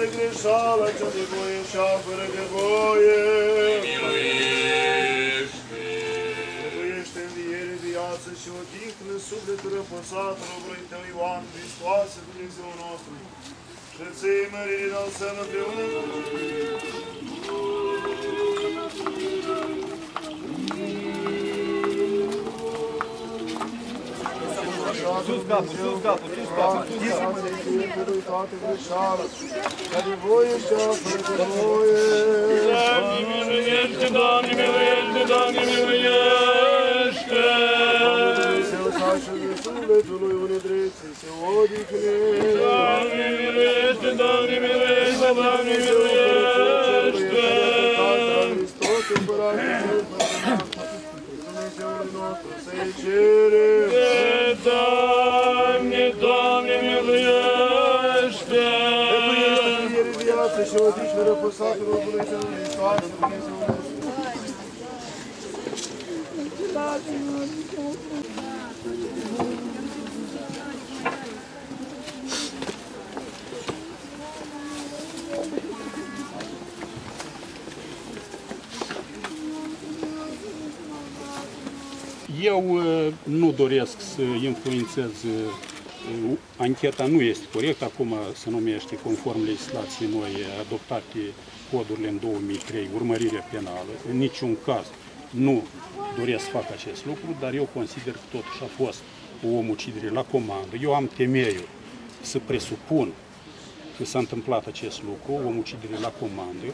iertului toate greșala cea de voie și a fără de voie. Miluiește! Mântuiește înviere, viață și odihnă sufletul răpăsat robului tău Ioan Hristoase, Dumnezeu nostru. Și ți-i mărire înălțăm împreună cu Sus capul, sus capul, sus capul, sus capul. Fiecărui toate greșeală, ca de voie și a fără de voie. Doamne, miluiește! Doamne, miluiește! Doamne, miluiește! Dumnezeu să așeze sufletului unei drețe, se odihne. Doamne, miluiește! Doamne, miluiește! Doamne, miluiește! Hristos, împăratul cel pătrănat, Dumnezeului nostru să-i cere. Viață și odihnă răpăsatul robului tău, Hristoase, Dumnezeu nostru. Eu uh, nu doresc să influențez, uh, ancheta nu este corectă, acum se numește conform legislației noi adoptate codurile în 2003, urmărirea penală. În niciun caz nu doresc să fac acest lucru, dar eu consider că totuși a fost o omucidere la comandă. Eu am temeiul să presupun că s-a întâmplat acest lucru, o omucidere la comandă.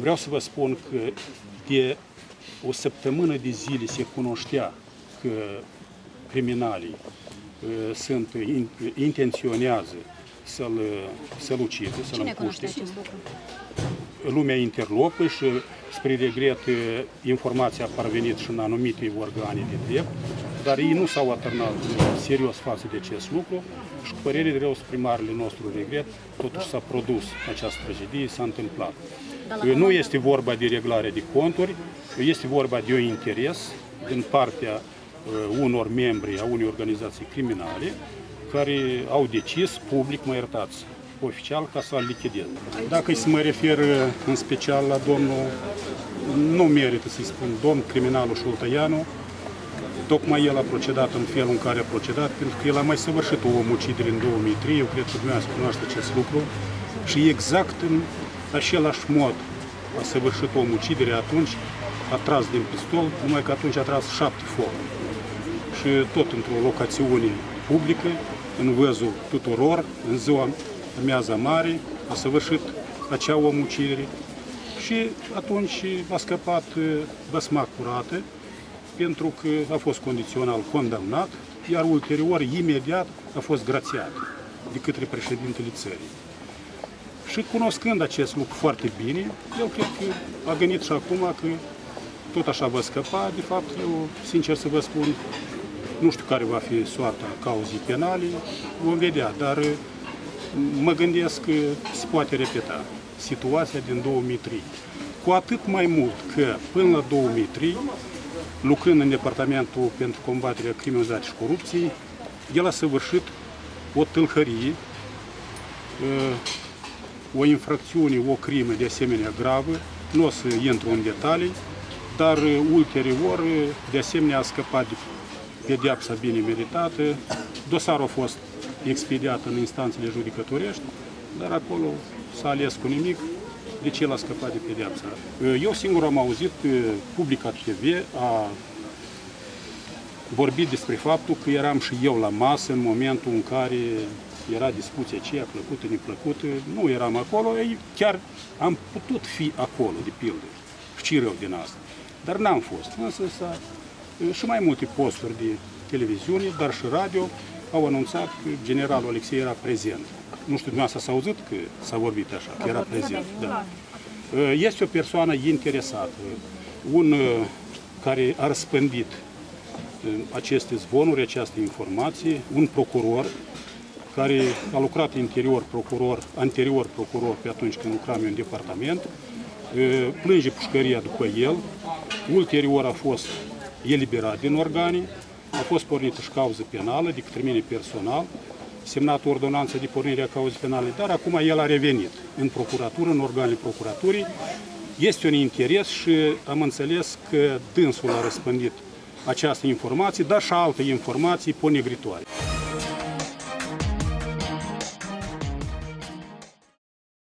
Vreau să vă spun că de o săptămână de zile se cunoștea că criminalii uh, sunt, in, intenționează să-l, să-l ucidă, să-l Cine cunoște împuște. acest lucru? Lumea interlopă și, spre regret, uh, informația a parvenit și în anumite organe de drept, dar ei nu s-au atârnat uh, serios față de acest lucru și cu părere de rău spre marele nostru regret, totuși s-a produs această tragedie, s-a întâmplat. Dar la Nu comandă- este vorba de reglare de conturi, este vorba de un interes din partea uh, unor membri a unei organizații criminale care au decis public, mă iertați, oficial ca să-l lichideze. Dacă să mă refer uh, în special la domnul, nu merită să-i spun domn criminalul Șoltăianu, tocmai el a procedat în felul în care a procedat, pentru că el a mai săvârșit o omucidere în 2003, eu cred că dumneavoastră cunoaște acest lucru, și exact în același mod a săvârșit o omucidere atunci, a tras din pistol, numai că atunci a tras șapte foc. Și tot într-o locațiune publică, în văzul tuturor, în ziua amiaza mare, a săvârșit acea omucidere și atunci a scăpat eh, băsmac curată, pentru că a fost condițional condamnat, iar ulterior, imediat, a fost grațiat de către președintele țării. Și cunoscând acest lucru foarte bine, eu cred că a gândit și acum că tot așa va scăpa. De fapt, eu, sincer să vă spun, nu știu care va fi soarta cauzii penale, vom vedea, dar mă gândesc că se poate repeta situația din 2003. Cu atât mai mult că până la 2003, lucrând în Departamentul pentru combaterea crimei organizate și corupției, el a săvârșit o tâlhărie, o infracțiune, o crimă de asemenea gravă, nu o să intru în detalii, dar ulterior, de asemenea, a scăpat de pedeapsa bine meritată. Dosarul a fost expediat în instanțele judecătorești, dar acolo s-a ales cu nimic, deci el a scăpat de pedeapsa. Eu singur am auzit, Publica TV a vorbit despre faptul că eram și eu la masă în momentul în care era discuția aceea plăcută, neplăcută, nu eram acolo, ei chiar am putut fi acolo, de pildă, și rău din asta. Dar n-am fost. Însă s-a, și mai multe posturi de televiziune, dar și radio, au anunțat că generalul Alexei era prezent. Nu știu, dumneavoastră s-a auzit că s-a vorbit așa, că era prezent. Da. Este o persoană interesată, un care a răspândit aceste zvonuri, această informație, un procuror care a lucrat interior procuror, anterior procuror pe atunci când lucram eu în departament, plânge pușcăria după el, ulterior a fost eliberat din organe, a fost pornită și șcauză penală de către mine personal, semnat ordonanță de pornire a cauzei penale, dar acum el a revenit în procuratură, în organele procuraturii. Este un interes și am înțeles că dânsul a răspândit această informație, dar și alte informații ponegritoare.